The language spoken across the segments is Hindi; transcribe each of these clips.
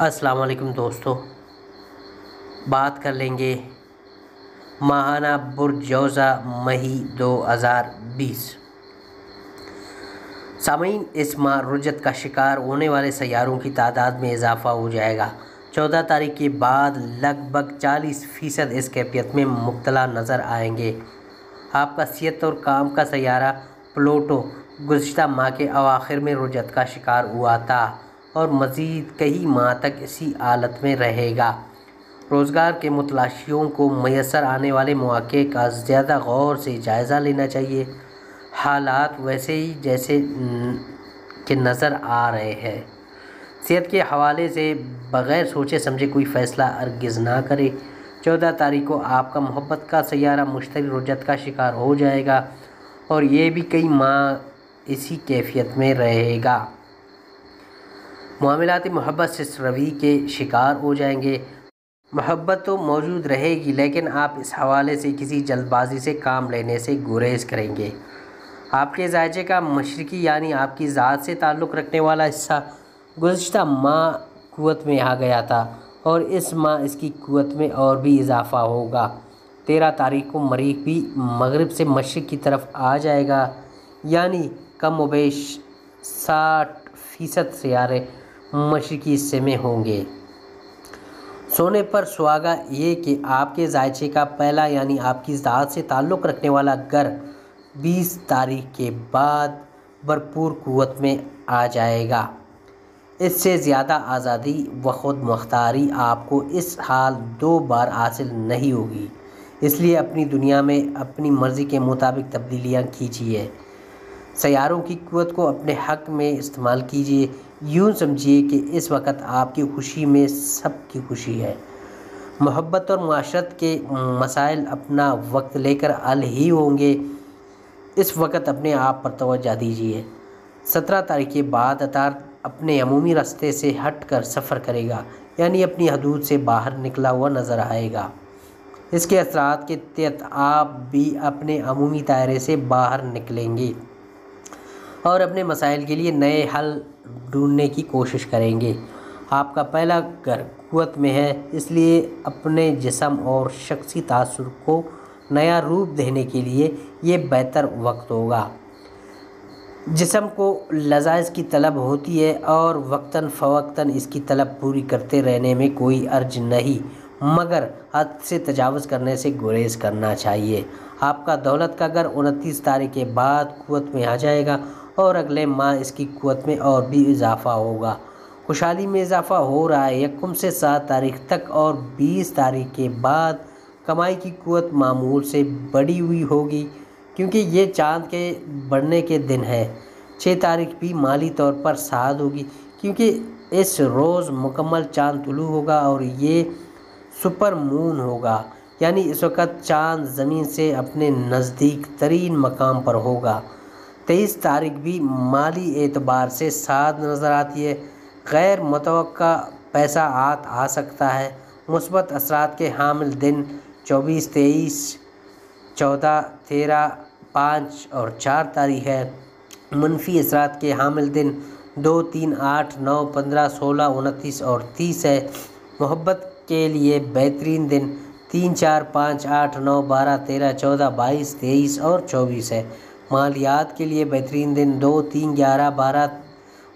अस्सलाम वालेकुम दोस्तों। बात कर लेंगे माहाना बुरजौज़ा मई 2020 सामीन, इस माह रुजत का शिकार होने वाले सैारों की तादाद में इजाफ़ा हो जाएगा। चौदह तारीख के बाद लगभग चालीस फ़ीसद इस कैफियत में मुबतला नज़र आएँगे। आपका सेहत और काम का सैारा प्लोटो गुज्त माह के अवाखिर में रुजत का शिकार हुआ था। और मज़ीद कई माह तक इसी हालत में रहेगा। रोज़गार के मुतलाशियों को मैसर आने वाले मौक़े का ज़्यादा गौर से जायज़ा लेना चाहिए। हालात वैसे ही जैसे के नज़र आ रहे हैं। सेहत के हवाले से बग़ैर सोचे समझे कोई फ़ैसला अर्गिज़ ना करे। चौदह तारीख को आपका मोहब्बत का सैारा मुश्तरी रुजत का शिकार हो जाएगा और ये भी कई माह इसी कैफियत में रहेगा। मामलाती मोहब्बत से रवि के शिकार हो जाएँगे। मोहब्बत तो मौजूद रहेगी, लेकिन आप इस हवाले से किसी जल्दबाजी से काम लेने से गुरेज करेंगे। आपके जायजे का मशरकी यानी आपकी ज़ात से ताल्लुक़ रखने वाला हिस्सा गुज्त माह कुत में आ गया था, और इस माह इसकी कुत में और भी इजाफ़ा होगा। तेरह तारीख को मरीख भी मगरब से मशरक़ की तरफ़ आ जाएगा, यानी कम वबेश साठ फ़ीसद सियारे मशरक़ी हिस्से में होंगे। सोने पर सुहागा ये कि आपके जायचे का पहला यानी आपकी ज़ात से ताल्लुक़ रखने वाला घर 20 तारीख के बाद भरपूर क़वत में आ जाएगा। इससे ज़्यादा आज़ादी व ख़ुद मुख्तारी आपको इस हाल दो बार हासिल नहीं होगी। इसलिए अपनी दुनिया में अपनी मर्ज़ी के मुताबिक तब्दीलियाँ कीजिए। सैारों की क़वत को अपने हक़ में इस्तेमाल कीजिए। यूँ समझिए कि इस वक्त आपकी खुशी में सब की खुशी है। मोहब्बत और माशरत के मसाइल अपना वक्त लेकर हल ही होंगे। इस वक्त अपने आप पर तोज्जा दीजिए। सत्रह तारीख के बाद अतार अपने अमूमी रास्ते से हट कर सफ़र करेगा, यानी अपनी हदूद से बाहर निकला हुआ नज़र आएगा। इसके असरात के तहत आप भी अपने अमूमी दायरे से बाहर निकलेंगे। और अपने मसाइल के लिए नए हल ढूँढने की कोशिश करेंगे। आपका पहला घर कुत में है, इसलिए अपने जिसम और शख्सी तासर को नया रूप देने के लिए ये बेहतर वक्त होगा। जिसम को लजाइज की तलब होती है और वक्ता फ़वक्ता इसकी तलब पूरी करते रहने में कोई अर्ज़ नहीं, मगर हद से तजावज़ करने से गुरेज करना चाहिए। आपका दौलत का घर उनतीस तारीख के बाद कुत में आ जाएगा और अगले माह इसकी क़वत में और भी इजाफ़ा होगा। खुशहाली में इजाफ़ा हो रहा है। यकम से सात तारीख तक और बीस तारीख के बाद कमाई की क़वत मामूल से बढ़ी हुई होगी, क्योंकि ये चाँद के बढ़ने के दिन है। छः तारीख भी माली तौर पर साद होगी, क्योंकि इस रोज़ मुकम्मल चाँद तुलू होगा और ये सुपर मून होगा। यानी इस वक्त चाँद ज़मीन से अपने नज़दीक तरीन मकाम पर होगा। तेईस तारीख भी माली एतबार से साद नज़र आती है। गैर मुतव पैसा आत आ सकता है। मुस्बत असरात के हामिल दिन चौबीस, तेईस, चौदह, तेरह, पाँच और चार तारीख है। मनफी असरात के हामिल दिन दो, तीन, आठ, नौ, पंद्रह, सोलह, उनतीस और तीस है। मोहब्बत के लिए बेहतरीन दिन तीन, चार, पाँच, आठ, नौ, बारह, तेरह, चौदह, बाईस, तेईस और चौबीस है। मालियात के लिए बेहतरीन दिन दो, तीन, ग्यारह, बारह,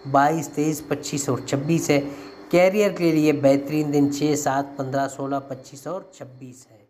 बाईस, तेईस, पच्चीस और छब्बीस है। कैरियर के लिए बेहतरीन दिन छः सात, पंद्रह, सोलह, पच्चीस और छब्बीस है।